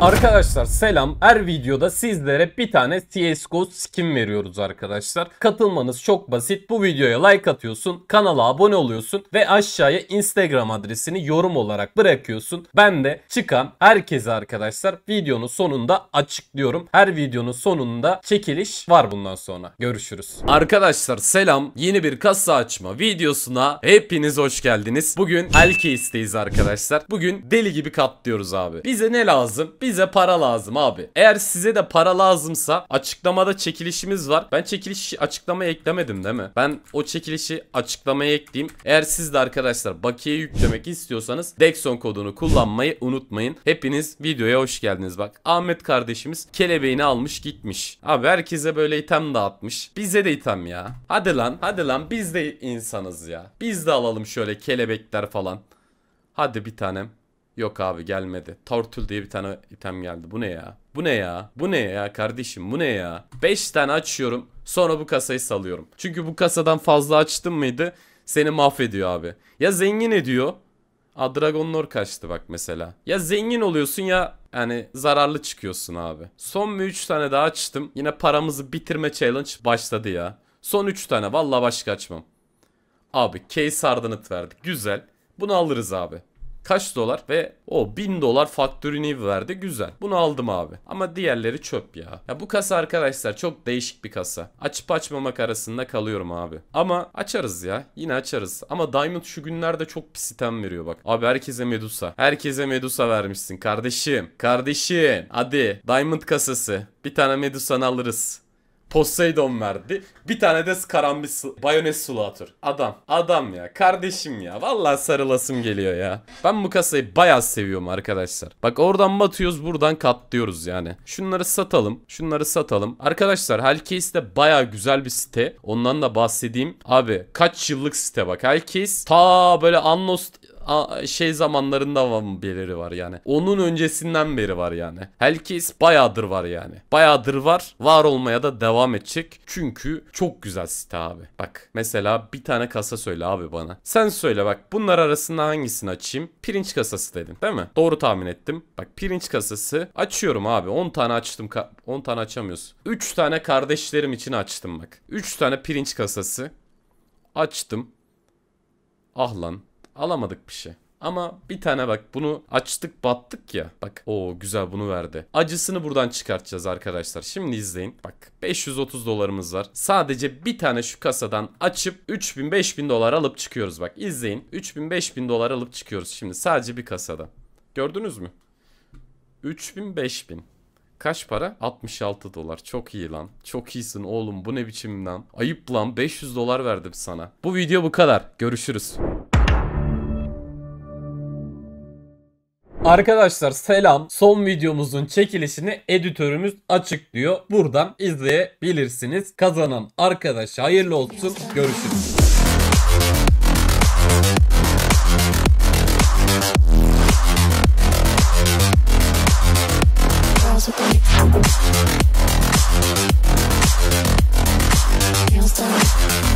Arkadaşlar selam. Her videoda sizlere bir tane CSGO skin veriyoruz arkadaşlar. Katılmanız çok basit. Bu videoya like atıyorsun, kanala abone oluyorsun ve aşağıya Instagram adresini yorum olarak bırakıyorsun. Ben de çıkan herkese arkadaşlar videonun sonunda açıklıyorum. Her videonun sonunda çekiliş var bundan sonra. Görüşürüz. Arkadaşlar selam. Yeni bir kasa açma videosuna hepiniz hoş geldiniz. Bugün Hellcase'deyiz arkadaşlar. Bugün deli gibi katlıyoruz abi. Bize ne lazım? Bize para lazım abi. Eğer size de para lazımsa açıklamada çekilişimiz var. Ben çekilişi açıklamaya eklemedim değil mi? Ben o çekilişi açıklamaya ekleyeyim. Eğer siz de arkadaşlar bakiye yüklemek istiyorsanız Dexon kodunu kullanmayı unutmayın. Hepiniz videoya hoş geldiniz bak. Ahmet kardeşimiz kelebeğini almış gitmiş. Abi herkese böyle item dağıtmış. Bize de item ya. Hadi lan hadi lan biz de insanız ya. Biz de alalım şöyle kelebekler falan. Hadi bir tanem. Yok abi gelmedi. Tortul diye bir tane item geldi. Bu ne ya? Bu ne ya? Bu ne ya kardeşim? Bu ne ya? 5 tane açıyorum. Sonra bu kasayı salıyorum. Çünkü bu kasadan fazla açtım mıydı seni mahvediyor abi. Ya zengin ediyor. A Dragon kaçtı bak mesela. Ya zengin oluyorsun ya yani zararlı çıkıyorsun abi. Son bir 3 tane daha açtım. Yine paramızı bitirme challenge başladı ya. Son 3 tane valla başka açmam. Abi case hardened verdik. Güzel. Bunu alırız abi. Kaç dolar? Ve o 1000 dolar faktörünü verdi. Güzel. Bunu aldım abi. Ama diğerleri çöp ya. Ya bu kasa arkadaşlar çok değişik bir kasa. Açıp açmamak arasında kalıyorum abi. Ama açarız ya. Yine açarız. Ama Diamond şu günlerde çok pis item veriyor bak. Abi herkese Medusa. Herkese Medusa vermişsin kardeşim. Kardeşim. Hadi. Diamond kasası. Bir tane Medusa'nı alırız. Poseidon verdi. Bir tane de karambit Bayonet Sulatur. Adam. Adam ya. Kardeşim ya. Vallahi sarılasım geliyor ya. Ben bu kasayı bayağı seviyorum arkadaşlar. Bak oradan batıyoruz buradan katlıyoruz yani. Şunları satalım. Şunları satalım. Arkadaşlar Hellcase de bayağı güzel bir site. Ondan da bahsedeyim. Abi kaç yıllık site bak. Hellcase ta böyle Annost şey zamanlarında beri var yani. Onun öncesinden beri var yani. Hellcase bayağıdır var yani. Bayağıdır var. Var olmaya da devam edecek. Çünkü çok güzel site abi. Bak mesela bir tane kasa söyle abi bana. Sen söyle bak bunlar arasında hangisini açayım? Pirinç kasası dedin değil mi? Doğru tahmin ettim. Bak pirinç kasası açıyorum abi. 10 tane açtım. 10 tane açamıyoruz. 3 tane kardeşlerim için açtım bak. 3 tane pirinç kasası. Açtım. Ah lan Alamadık bir şey. Ama bir tane bak bunu açtık battık ya. Bak o güzel bunu verdi. Acısını buradan çıkartacağız arkadaşlar. Şimdi izleyin. Bak 530 dolarımız var. Sadece bir tane şu kasadan açıp 3000 5000 dolar alıp çıkıyoruz bak. izleyin. 3000 5000 dolar alıp çıkıyoruz şimdi sadece bir kasada. Gördünüz mü? 3000 5000. Kaç para? 66 dolar. Çok iyi lan. Çok iyisin oğlum. Bu ne biçim lan? Ayıp lan. 500 dolar verdim sana. Bu video bu kadar. Görüşürüz. Arkadaşlar selam. Son videomuzun çekilişini editörümüz açıklıyor. Buradan izleyebilirsiniz. Kazanan arkadaş hayırlı olsun. Görüşürüz. Can't stop.